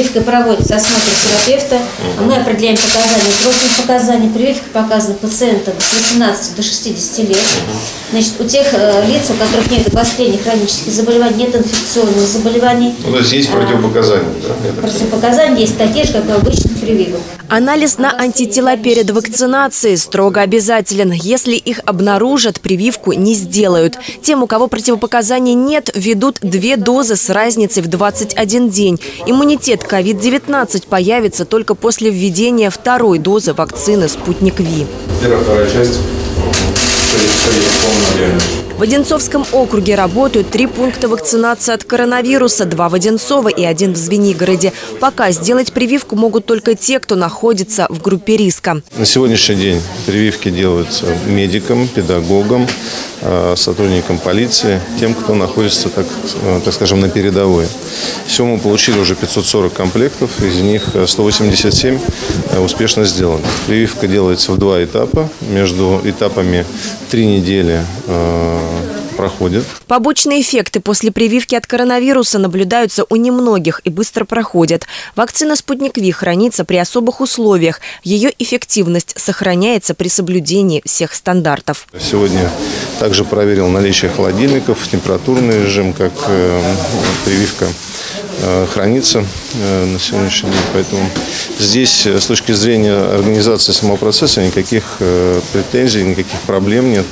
прививкой проводится осмотр терапевта. Мы определяем показания, просим показания. Прививка показана пациентам с 18 до 60 лет. Значит, у тех э, лиц, у которых нет обострения хронических заболеваний, нет инфекционных заболеваний. Ну, то есть есть противопоказания, да? Противопоказания есть такие же, как и у обычных Анализ на антитела перед вакцинацией строго обязателен. Если их обнаружат, прививку не сделают. Тем, у кого противопоказаний нет, ведут две дозы с разницей в 21 день. Иммунитет COVID-19 появится только после введения второй дозы вакцины «Спутник Ви». Первая, вторая часть. В Одинцовском округе работают три пункта вакцинации от коронавируса, два в Одинцово и один в Звенигороде. Пока сделать прививку могут только те, кто находится в группе риска. На сегодняшний день прививки делаются медикам, педагогам, э, сотрудникам полиции, тем, кто находится, так, э, так скажем, на передовой. Всего мы получили уже 540 комплектов, из них э, 187 э, успешно сделаны. Прививка делается в два этапа. Между этапами три недели э, проходит. Побочные эффекты после прививки от коронавируса наблюдаются у немногих и быстро проходят. Вакцина «Спутник Ви» хранится при особых условиях. Ее эффективность сохраняется при соблюдении всех стандартов. Сегодня также проверил наличие холодильников, температурный режим, как э, прививка э, хранится э, на сегодняшний день. Поэтому здесь э, с точки зрения организации самого процесса никаких э, претензий, никаких проблем нет.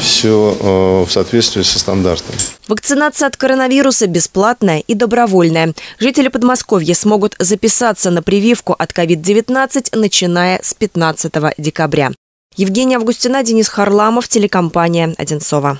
Все в соответствии со стандартами. Вакцинация от коронавируса бесплатная и добровольная. Жители Подмосковья смогут записаться на прививку от COVID-19, начиная с 15 декабря. Евгения Августина, Денис Харламов, телекомпания «Одинцова».